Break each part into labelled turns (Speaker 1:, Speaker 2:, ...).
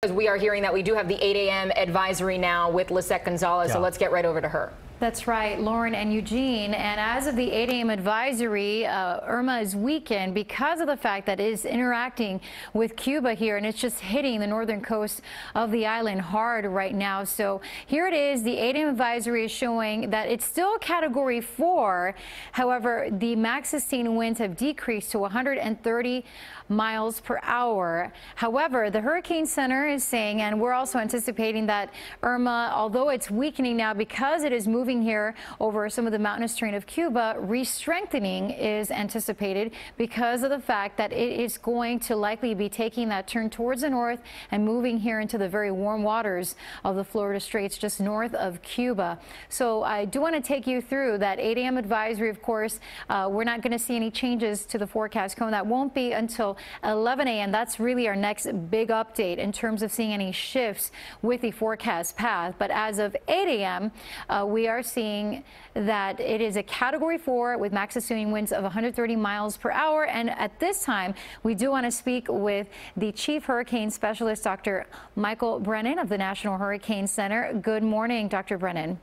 Speaker 1: Because we are hearing that we do have the 8 a.m. advisory now with Lissette Gonzalez, yeah. so let's get right over to her.
Speaker 2: That's right, Lauren and Eugene. And as of the 8 a.m. advisory, uh, Irma is weakened because of the fact that it is interacting with Cuba here, and it's just hitting the northern coast of the island hard right now. So here it is. The 8 a.m. advisory is showing that it's still Category 4. However, the max sustained winds have decreased to 130 miles per hour. However, the Hurricane Center is saying, and we're also anticipating that Irma, although it's weakening now because it is moving moving here over some of the mountainous terrain of Cuba, re-strengthening is anticipated because of the fact that it is going to likely be taking that turn towards the north and moving here into the very warm waters of the Florida Straits just north of Cuba. So I do want to take you through that 8 a.m. advisory. Of course, uh, we're not going to see any changes to the forecast cone. That won't be until 11 a.m. That's really our next big update in terms of seeing any shifts with the forecast path. But as of 8 a.m., uh, we are are seeing that it is a category four with max sustained winds of 130 miles per hour. And at this time, we do want to speak with the chief hurricane specialist, Dr. Michael Brennan of the National Hurricane Center. Good morning, Dr. Brennan.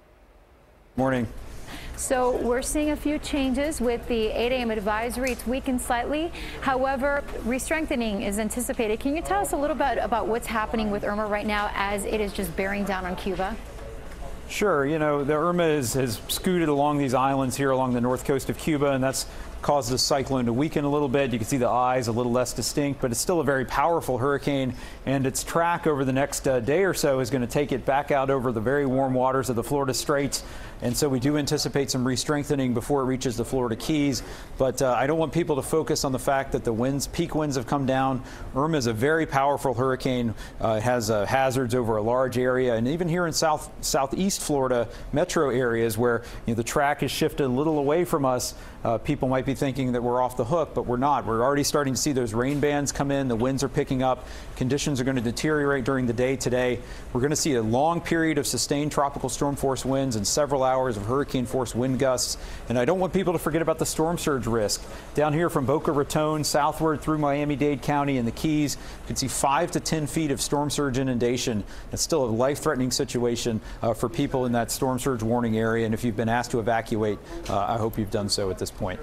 Speaker 3: Morning.
Speaker 2: So we're seeing a few changes with the 8 a.m. advisory. It's weakened slightly. However, re-strengthening is anticipated. Can you tell us a little bit about what's happening with Irma right now as it is just bearing down on Cuba?
Speaker 3: Sure. You know, the Irma is, has scooted along these islands here along the north coast of Cuba, and that's caused the cyclone to weaken a little bit. You can see the eyes a little less distinct, but it's still a very powerful hurricane, and its track over the next uh, day or so is going to take it back out over the very warm waters of the Florida Straits. And so we do anticipate some re-strengthening before it reaches the Florida Keys. But uh, I don't want people to focus on the fact that the winds, peak winds have come down. Irma is a very powerful hurricane. Uh, it has uh, hazards over a large area. And even here in south southeast Florida metro areas where you know, the track has shifted a little away from us, uh, people might be thinking that we're off the hook, but we're not. We're already starting to see those rain bands come in. The winds are picking up. Conditions are going to deteriorate during the day today. We're going to see a long period of sustained tropical storm force winds and several hours of hurricane force wind gusts. And I don't want people to forget about the storm surge risk. Down here from Boca Raton southward through Miami-Dade County and the Keys, you can see 5 to 10 feet of storm surge inundation. It's still a life-threatening situation uh, for people in that storm surge warning area. And if you've been asked to evacuate, uh, I hope you've done so at this point.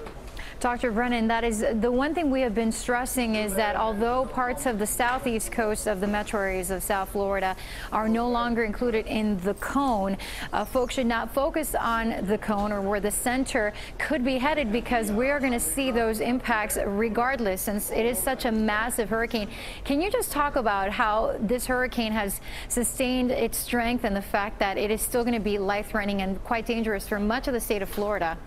Speaker 2: Dr. Brennan, that is the one thing we have been stressing is that although parts of the southeast coast of the metro areas of South Florida are no longer included in the cone, uh, folks should not focus on the cone or where the center could be headed because we are going to see those impacts regardless since it is such a massive hurricane. Can you just talk about how this hurricane has sustained its strength and the fact that it is still going to be life-threatening and quite dangerous for much of the state of Florida?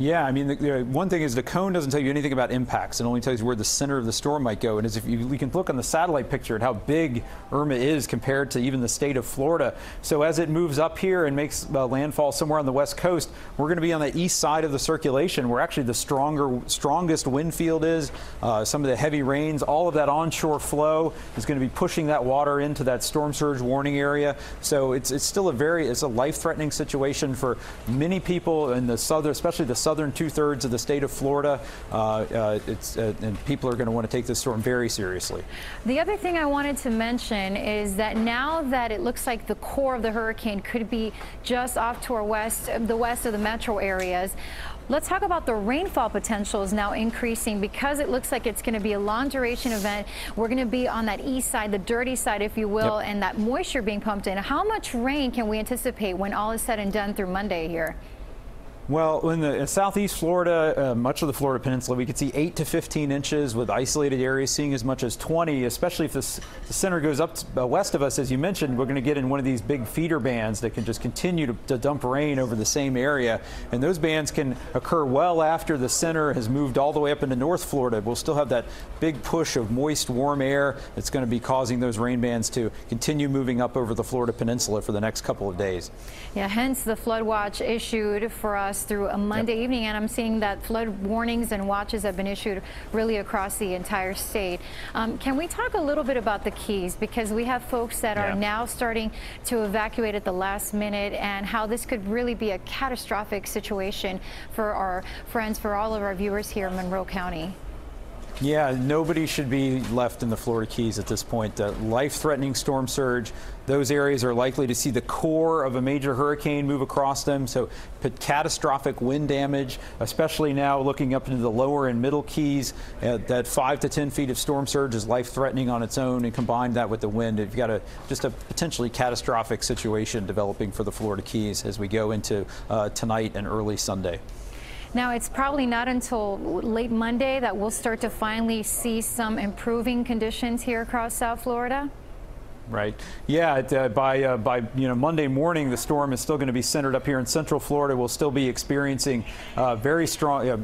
Speaker 3: Yeah, I mean, the, the, one thing is the cone doesn't tell you anything about impacts. It only tells you where the center of the storm might go. And as if you, you can look on the satellite picture at how big Irma is compared to even the state of Florida. So as it moves up here and makes uh, landfall somewhere on the west coast, we're going to be on the east side of the circulation where actually the stronger, strongest wind field is. Uh, some of the heavy rains, all of that onshore flow is going to be pushing that water into that storm surge warning area. So it's, it's still a very, it's a life-threatening situation for many people in the southern, especially the southern southern two-thirds of the state of Florida. Uh, uh, uh, and people are going to want to take this storm very seriously.
Speaker 2: The other thing I wanted to mention is that now that it looks like the core of the hurricane could be just off to our west, the west of the metro areas, Let's talk about the rainfall potential is now increasing because it looks like it's going to be a long duration event. We're going to be on that east side, the dirty side, if you will, yep. and that moisture being pumped in. How much rain can we anticipate when all is said and done through Monday here?
Speaker 3: Well, in the in southeast Florida, uh, much of the Florida Peninsula, we could see 8 to 15 inches with isolated areas seeing as much as 20, especially if this, the center goes up to, uh, west of us, as you mentioned, we're going to get in one of these big feeder bands that can just continue to, to, dump rain over the same area. And those bands can occur well after the center has moved all the way up into North Florida. We'll still have that big push of moist, warm air that's going to be causing those rain bands to continue moving up over the Florida Peninsula for the next couple of days.
Speaker 2: Yeah, hence the flood watch issued for us through a Monday yep. evening, and I'm seeing that flood warnings and watches have been issued really across the entire state. Um, can we talk a little bit about the Keys? Because we have folks that yeah. are now starting to evacuate at the last minute and how this could really be a catastrophic situation for our friends, for all of our viewers here in Monroe County.
Speaker 3: Yeah, nobody should be left in the Florida Keys at this point. Uh, life-threatening storm surge. Those areas are likely to see the core of a major hurricane move across them, so catastrophic wind damage, especially now looking up into the lower and middle Keys. Uh, that five to 10 feet of storm surge is life-threatening on its own, and combine that with the wind, you've got a just a potentially catastrophic situation developing for the Florida Keys as we go into uh, tonight and early Sunday.
Speaker 2: Now, it's probably not until late Monday that we'll start to finally see some improving conditions here across South Florida.
Speaker 3: Right. Yeah. Uh, by uh, by you know Monday morning, the storm is still going to be centered up here in Central Florida. We'll still be experiencing uh, very strong, uh,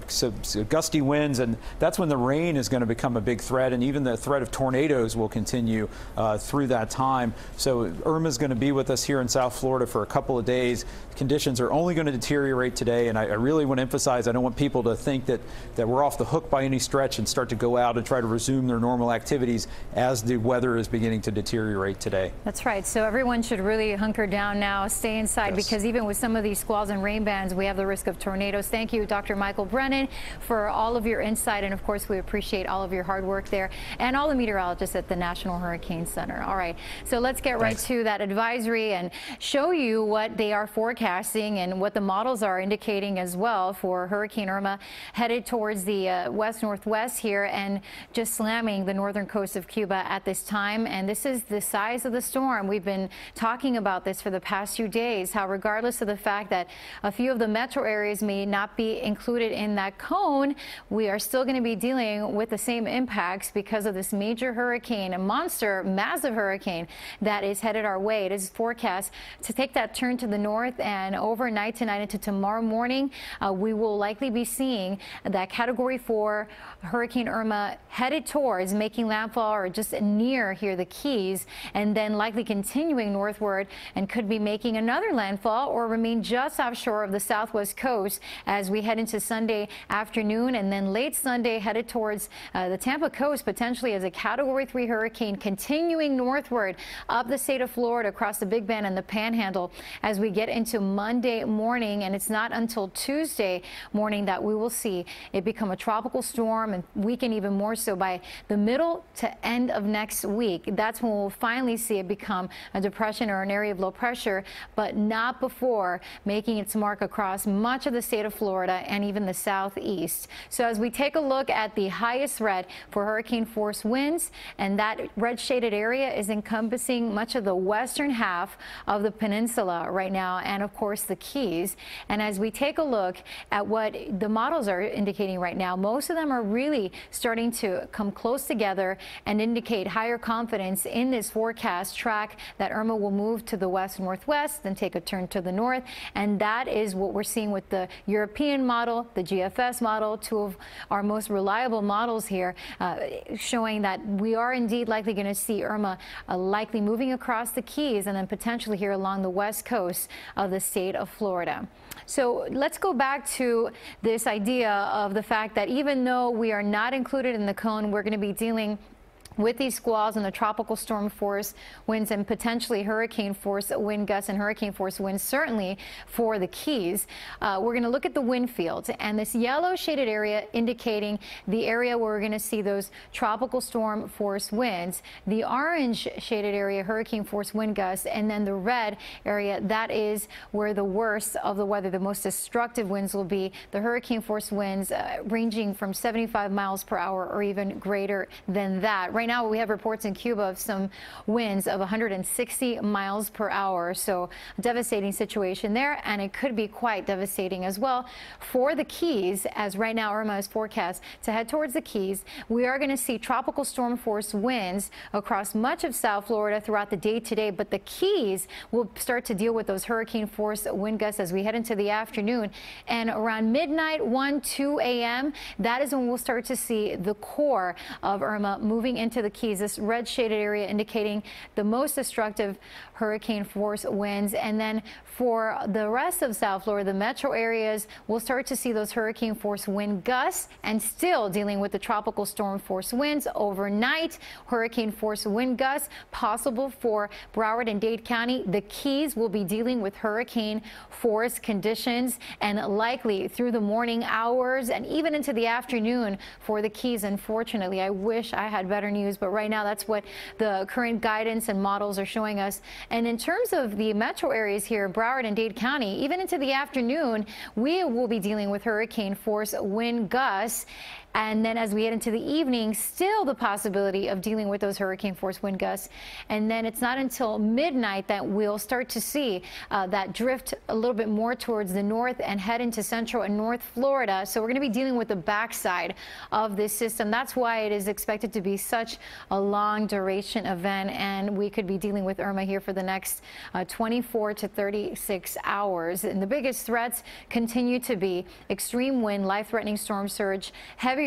Speaker 3: gusty winds, and that's when the rain is going to become a big threat, and even the threat of tornadoes will continue uh, through that time. So Irma is going to be with us here in South Florida for a couple of days. Conditions are only going to deteriorate today, and I, I really want to emphasize I don't want people to think that that we're off the hook by any stretch and start to go out and try to resume their normal activities as the weather is beginning to deteriorate today.
Speaker 2: That's right. So everyone should really hunker down now, stay inside, yes. because even with some of these squalls and rain bands, we have the risk of tornadoes. Thank you, Dr. Michael Brennan, for all of your insight. And of course, we appreciate all of your hard work there and all the meteorologists at the National Hurricane Center. All right. So let's get right to that advisory and show you what they are forecasting and what the models are indicating as well for Hurricane Irma headed towards the uh, west northwest here and just slamming the northern coast of Cuba at this time. And this is the size size of the storm. We've been talking about this for the past few days, how regardless of the fact that a few of the metro areas may not be included in that cone, we are still going to be dealing with the same impacts because of this major hurricane, a monster, massive hurricane that is headed our way. It is forecast to take that turn to the north and overnight tonight into tomorrow morning, uh, we will likely be seeing that category four Hurricane Irma headed towards making landfall or just near here the Keys and then likely continuing northward and could be making another landfall or remain just offshore of the southwest coast as we head into Sunday afternoon and then late Sunday headed towards uh, the Tampa coast potentially as a category three hurricane continuing northward up the state of Florida across the Big Bend and the Panhandle as we get into Monday morning and it's not until Tuesday morning that we will see it become a tropical storm and weaken even more so by the middle to end of next week. That's when we'll finally finally see it become a depression or an area of low pressure, but not before making its mark across much of the state of Florida and even the southeast. So as we take a look at the highest threat for hurricane force winds, and that red shaded area is encompassing much of the western half of the peninsula right now, and of course the Keys. And as we take a look at what the models are indicating right now, most of them are really starting to come close together and indicate higher confidence in this forecast forecast track that Irma will move to the west northwest, then take a turn to the north. And that is what we're seeing with the European model, the GFS model, two of our most reliable models here, uh, showing that we are indeed likely going to see Irma uh, likely moving across the Keys and then potentially here along the west coast of the state of Florida. So let's go back to this idea of the fact that even though we are not included in the cone, we're going to be dealing with these squalls and the tropical storm force winds and potentially hurricane force wind gusts and hurricane force winds, certainly for the Keys. Uh, we're going to look at the wind fields and this yellow shaded area indicating the area where we're going to see those tropical storm force winds. The orange shaded area, hurricane force wind gusts, and then the red area, that is where the worst of the weather, the most destructive winds will be. The hurricane force winds uh, ranging from 75 miles per hour or even greater than that. Right Right now, we have reports in Cuba of some winds of 160 miles per hour. So devastating situation there, and it could be quite devastating as well for the Keys, as right now Irma is forecast to head towards the Keys. We are going to see tropical storm force winds across much of South Florida throughout the day today, but the Keys will start to deal with those hurricane force wind gusts as we head into the afternoon. And around midnight, 1, 2 a.m., that is when we'll start to see the core of Irma moving into the Keys, this red shaded area indicating the most destructive hurricane force winds. And then for the rest of South Florida, the metro areas, we'll start to see those hurricane force wind gusts and still dealing with the tropical storm force winds overnight. Hurricane force wind gusts possible for Broward and Dade County. The Keys will be dealing with hurricane force conditions and likely through the morning hours and even into the afternoon for the Keys. Unfortunately, I wish I had better news, but right now that's what the current guidance and models are showing us. And in terms of the metro areas here, Broward and Dade County, even into the afternoon, we will be dealing with hurricane force wind gusts. And then as we head into the evening, still the possibility of dealing with those hurricane force wind gusts. And then it's not until midnight that we'll start to see uh, that drift a little bit more towards the north and head into central and north Florida. So we're going to be dealing with the backside of this system. That's why it is expected to be such a long duration event. And we could be dealing with Irma here for the next uh, 24 to 36 hours. And the biggest threats continue to be extreme wind, life threatening storm surge,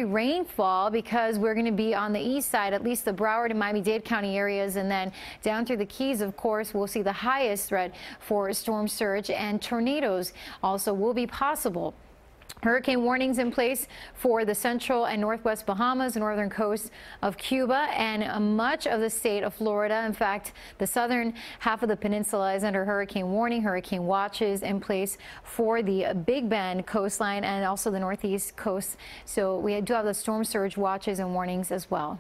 Speaker 2: rainfall because we're going to be on the east side, at least the Broward and Miami-Dade County areas, and then down through the Keys, of course, we'll see the highest threat for storm surge and tornadoes also will be possible. Hurricane warnings in place for the central and northwest Bahamas, northern coast of Cuba, and much of the state of Florida. In fact, the southern half of the peninsula is under hurricane warning. Hurricane watches in place for the Big Bend coastline and also the northeast coast. So we do have the storm surge watches and warnings as well.